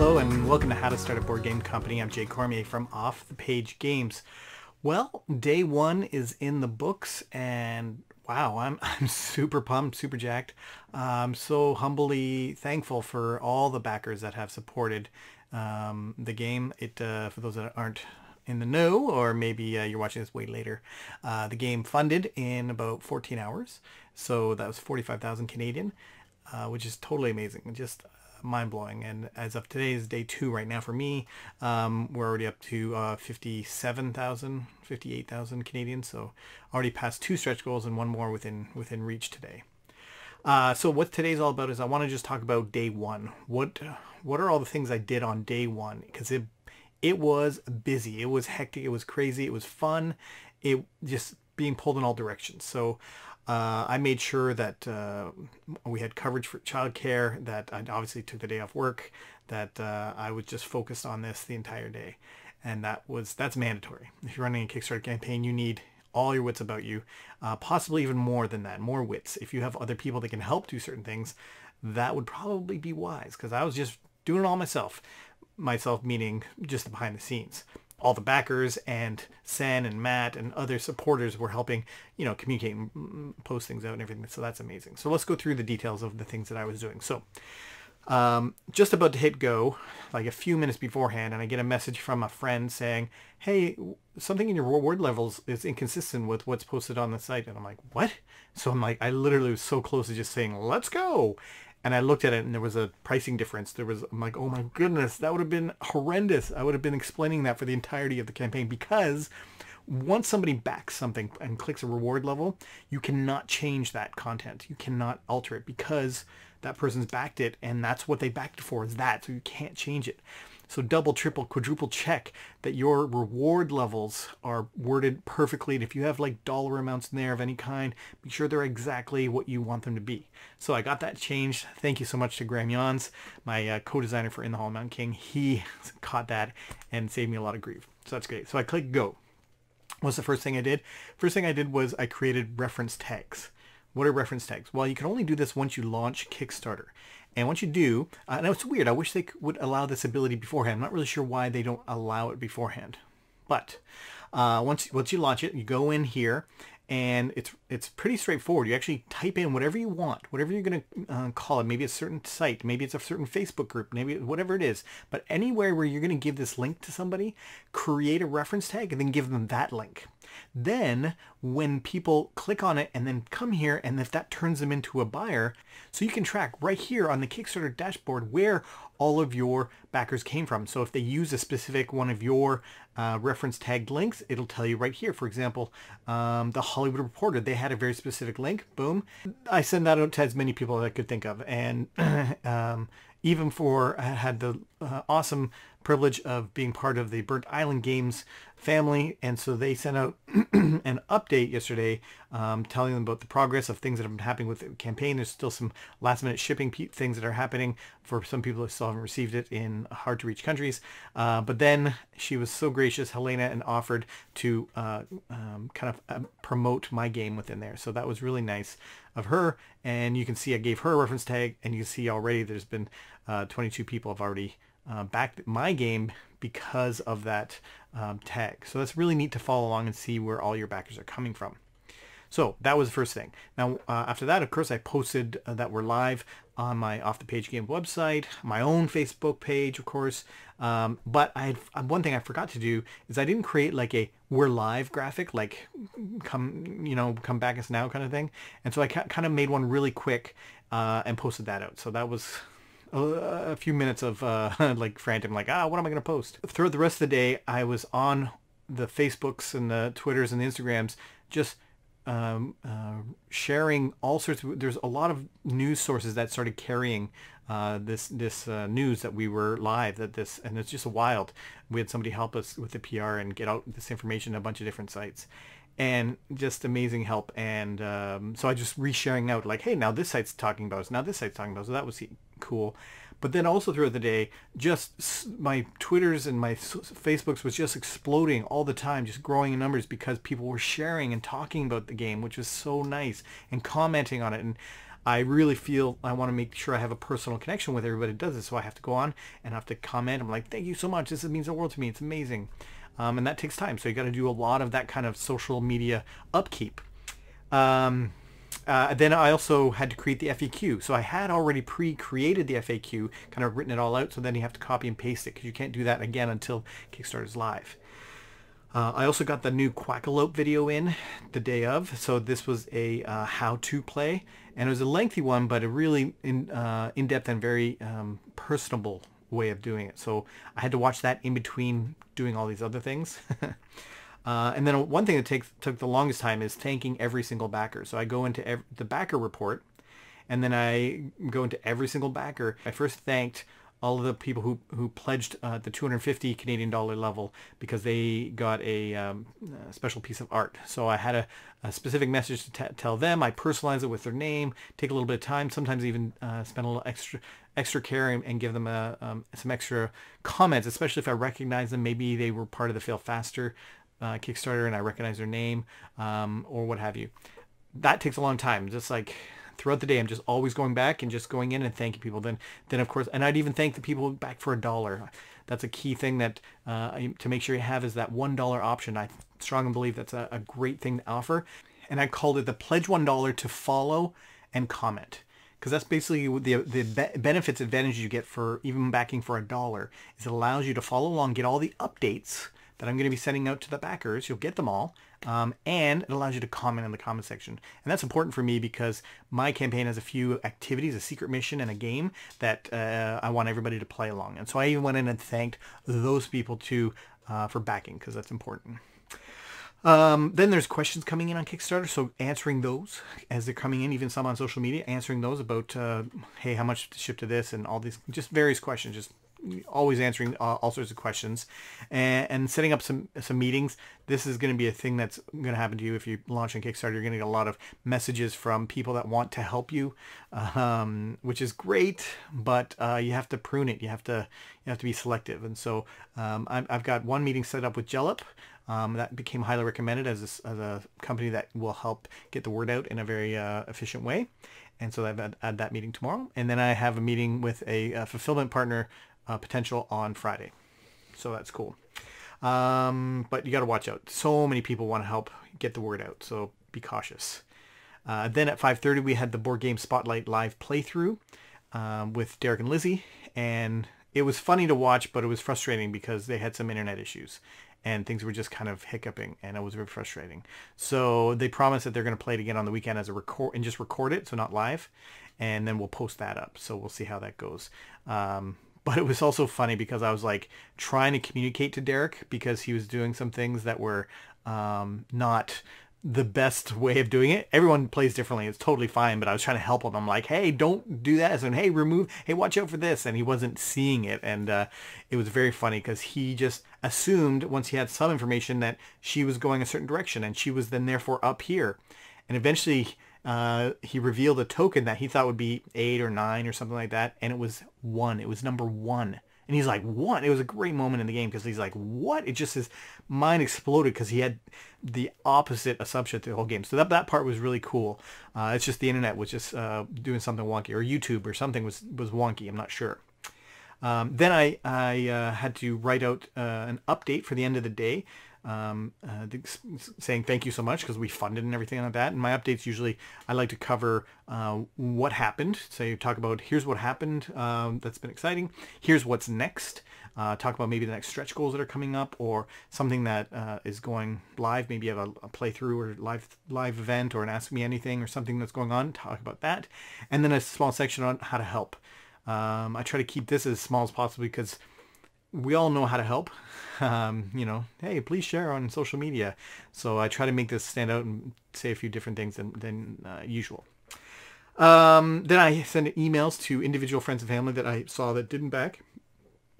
Hello and welcome to How to Start a Board Game Company. I'm Jay Cormier from Off the Page Games. Well, day one is in the books and wow, I'm, I'm super pumped, super jacked. I'm so humbly thankful for all the backers that have supported um, the game. It uh, For those that aren't in the know, or maybe uh, you're watching this way later, uh, the game funded in about 14 hours. So that was 45,000 Canadian, uh, which is totally amazing. Just mind blowing. And as of today is day two right now for me. Um, we're already up to uh, 57,000, 58,000 Canadian. So already passed two stretch goals and one more within within reach today. Uh, so what today's all about is I want to just talk about day one. What what are all the things I did on day one? Because it it was busy. It was hectic. It was crazy. It was fun. It just being pulled in all directions. So uh, I made sure that uh, we had coverage for childcare, that I obviously took the day off work, that uh, I was just focused on this the entire day. And that was that's mandatory. If you're running a Kickstarter campaign, you need all your wits about you, uh, possibly even more than that, more wits. If you have other people that can help do certain things, that would probably be wise because I was just doing it all myself. Myself meaning just behind the scenes all the backers and Sen and Matt and other supporters were helping, you know, communicate and post things out and everything. So that's amazing. So let's go through the details of the things that I was doing. So um, just about to hit go, like a few minutes beforehand, and I get a message from a friend saying, hey, something in your reward levels is inconsistent with what's posted on the site. And I'm like, what? So I'm like, I literally was so close to just saying, let's go and I looked at it and there was a pricing difference. There was, I'm like, oh my goodness, that would have been horrendous. I would have been explaining that for the entirety of the campaign because once somebody backs something and clicks a reward level, you cannot change that content. You cannot alter it because that person's backed it and that's what they backed it for is that. So you can't change it. So double, triple, quadruple check that your reward levels are worded perfectly. And if you have like dollar amounts in there of any kind, be sure they're exactly what you want them to be. So I got that changed. Thank you so much to Graeme Jahns, my uh, co-designer for In the Hall of Mountain King. He caught that and saved me a lot of grief. So that's great. So I click go. What's the first thing I did? First thing I did was I created reference tags. What are reference tags? Well, you can only do this once you launch Kickstarter. And once you do, uh, and it's weird, I wish they would allow this ability beforehand. I'm not really sure why they don't allow it beforehand. But uh, once, once you launch it, you go in here and it's it's pretty straightforward. You actually type in whatever you want, whatever you're going to uh, call it. Maybe a certain site, maybe it's a certain Facebook group, maybe whatever it is. But anywhere where you're going to give this link to somebody, create a reference tag and then give them that link. Then when people click on it and then come here and if that turns them into a buyer, so you can track right here on the Kickstarter dashboard where all of your backers came from. So if they use a specific one of your uh, reference tagged links, it'll tell you right here. For example, um, the Hollywood Reporter, they had a very specific link. Boom. I send that out to as many people as I could think of. And um, even for, I had the uh, awesome privilege of being part of the Burnt Island Games family. And so they sent out an update yesterday um, telling them about the progress of things that have been happening with the campaign. There's still some last minute shipping things that are happening for some people who still haven't received it in hard to reach countries. Uh, but then she was so gracious, Helaina, and offered to uh, um, kind of uh, promote my game within there. So that was really nice of her. And you can see I gave her a reference tag and you can see already there's been uh, 22 people have already uh, backed my game because of that um, tag. So that's really neat to follow along and see where all your backers are coming from. So that was the first thing. Now, uh, after that, of course, I posted uh, that we're live on my Off the Page Game website, my own Facebook page, of course. Um, but I had, uh, one thing I forgot to do is I didn't create like a we're live graphic, like come, you know, come back us now kind of thing. And so I kind of made one really quick uh, and posted that out. So that was a, few minutes of uh, like frantic, like, ah, what am I going to post? Throughout the rest of the day, I was on the Facebooks and the Twitters and the Instagrams, just um, uh, sharing all sorts of, there's a lot of news sources that started carrying uh, this this uh, news that we were live that this and it's just wild. We had somebody help us with the PR and get out this information a bunch of different sites. And just amazing help. And um, so I just resharing out like hey now this site's talking about us. Now this site's talking about us. So that was cool. But then also throughout the day, just my Twitters and my Facebooks was just exploding all the time, just growing in numbers because people were sharing and talking about the game, which was so nice, and commenting on it. And I really feel I want to make sure I have a personal connection with everybody that does this. So I have to go on and have to comment. I'm like, thank you so much. This means the world to me. It's amazing. Um, and that takes time. So you got to do a lot of that kind of social media upkeep. Um, uh, then I also had to create the FAQ. So I had already pre-created the FAQ, kind of written it all out. So then you have to copy and paste it because you can't do that again until Kickstarter's live. Uh, I also got the new Quackalope video in the day of. So this was a uh, how-to play. And it was a lengthy one, but a really in, uh, in-depth and very um, personable way of doing it. So I had to watch that in between doing all these other things. Uh, and then one thing that takes took the longest time is thanking every single backer. So I go into the backer report, and then I go into every single backer. I first thanked all of the people who who pledged uh, the 250 Canadian dollar level because they got a, um, a special piece of art. So I had a, a specific message to t- tell them. I personalize it with their name. Take a little bit of time. Sometimes even uh, spend a little extra extra care and, and give them a, um, some extra comments, especially if I recognize them. Maybe they were part of the Fail Faster uh, Kickstarter and I recognize their name um, or what have you. That takes a long time. Just like throughout the day, I'm just always going back and just going in and thanking people. Then, then of course, and I'd even thank the people back for a dollar. That's a key thing that uh, to make sure you have is that one dollar option. I strongly believe that's a, a great thing to offer, and I called it the pledge one dollar to follow and comment because that's basically the the benefits advantages you get for even backing for a dollar is it allows you to follow along get all the updates that I'm going to be sending out to the backers. You'll get them all. Um, and it allows you to comment in the comment section. And that's important for me because my campaign has a few activities, a secret mission and a game that uh, I want everybody to play along. And so I even went in and thanked those people too uh, for backing because that's important. Um, then there's questions coming in on Kickstarter, so answering those as they're coming in, even some on social media, answering those about, uh, hey, how much to ship to this and all these, just various questions, just always answering uh, all sorts of questions and, and, setting up some some meetings. This is going to be a thing that's going to happen to you if you launch on Kickstarter. You're going to get a lot of messages from people that want to help you, um, which is great, but uh, you have to prune it. You have to you have to be selective. And so um, i have got one meeting set up with Jellop. Um, that became highly recommended as a, as a company that will help get the word out in a very uh, efficient way. And so I've had, had, that meeting tomorrow. And then I have a meeting with a, a fulfillment partner uh, potential on Friday. So that's cool. Um, but you got to watch out. So many people want to help get the word out. So be cautious. Uh, then at 5.30 we had the Board Game Spotlight live playthrough um, with Derek and Lizzie. And it was funny to watch, but it was frustrating because they had some internet issues and things were just kind of hiccuping and it was very frustrating. So they promised that they're going to play it again on the weekend as a record and just record it, so not live. And then we'll post that up. So we'll see how that goes. Um, but it was also funny because I was like trying to communicate to Derek because he was doing some things that were um, not the best way of doing it. Everyone plays differently. It's totally fine, but I was trying to help him. I'm like, hey, don't do that. And hey, remove, hey, watch out for this. And he wasn't seeing it. And uh, it was very funny because he just assumed once he had some information that she was going a certain direction and she was then therefore up here. And eventually uh, he revealed a token that he thought would be eight or nine or something like that, and it was one. It was number one. And he's like, what? It was a great moment in the game because he's like, what? It just his mind exploded because he had the opposite assumption to the whole game. So that, that part was really cool. Uh, it's just the internet was just uh, doing something wonky, or YouTube or something was was wonky. I'm not sure. Um, then I I uh, had to write out uh, an update for the end of the day um, uh, saying thank you so much because we funded and everything like that. And my updates usually I like to cover uh, what happened. So you talk about here's what happened um, that's been exciting. Here's what's next. Uh, talk about maybe the next stretch goals that are coming up or something that uh, is going live. Maybe you have a, a, playthrough or live live event or an Ask Me Anything or something that's going on. Talk about that. And then a small section on how to help. Um, I try to keep this as small as possible because we all know how to help. Um, you know, hey, please share on social media. So I try to make this stand out and say a few different things than, than uh, usual. Um, then I send emails to individual friends and family that I saw that didn't back.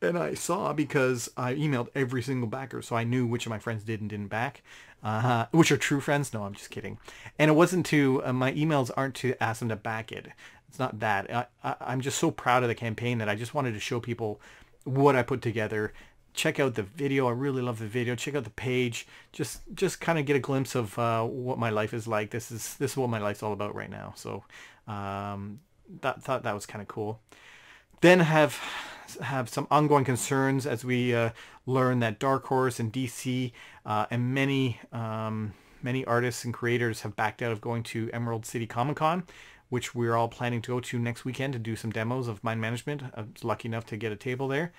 And I saw because I emailed every single backer, so I knew which of my friends did and didn't back, uh, which are true friends. No, I'm just kidding. And it wasn't to, uh, my emails aren't to ask them to back it. It's not that. I, I, I'm just so proud of the campaign that I just wanted to show people what I put together check out the video. I really love the video. Check out the page. Just just kind of get a glimpse of uh, what my life is like. This is this is what my life's all about right now. So um, that thought that was kind of cool. Then have have some ongoing concerns as we uh, learn that Dark Horse and DC uh, and many um, many artists and creators have backed out of going to Emerald City Comic Con, which we're all planning to go to next weekend to do some demos of mind management. I was lucky enough to get a table there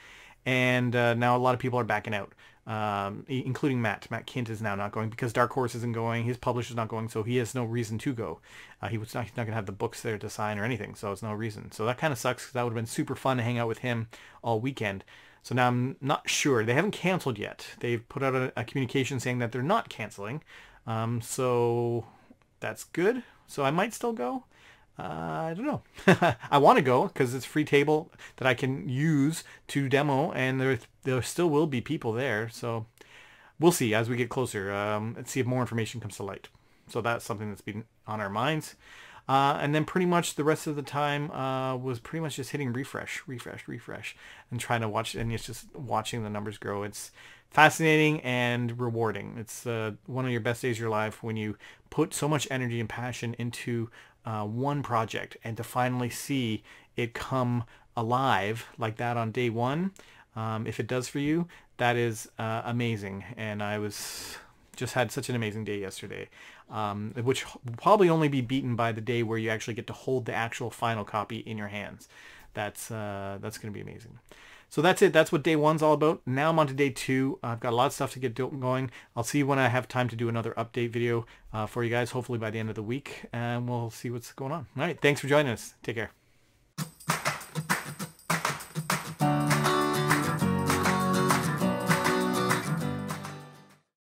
and uh, now a lot of people are backing out, um, including Matt. Matt Kindt is now not going because Dark Horse isn't going. His publisher's not going, so he has no reason to go. Uh, he was not, he's not going to have the books there to sign or anything, so it's no reason. So that kind of sucks because that would have been super fun to hang out with him all weekend. So now I'm not sure. They haven't canceled yet. They've put out a, a communication saying that they're not canceling. Um, so that's good. So I might still go. Uh, I don't know. I want to go because it's free table that I can use to demo, and there there still will be people there. So we'll see as we get closer. Um, let's see if more information comes to light. So that's something that's been on our minds. Uh, and then pretty much the rest of the time uh, was pretty much just hitting refresh, refresh, refresh, and trying to watch. And it's just watching the numbers grow. It's fascinating and rewarding. It's uh, one of your best days of your life when you put so much energy and passion into uh, one project and to finally see it come alive like that on day one, um, if it does for you, that is uh, amazing. And I was just had such an amazing day yesterday, um, which will probably only be beaten by the day where you actually get to hold the actual final copy in your hands. That's uh, that's going to be amazing. So that's it. That's what day one's all about. Now I'm on to day two. I've got a lot of stuff to get going. I'll see when I have time to do another update video uh, for you guys, hopefully by the end of the week, and we'll see what's going on. All right. Thanks for joining us. Take care.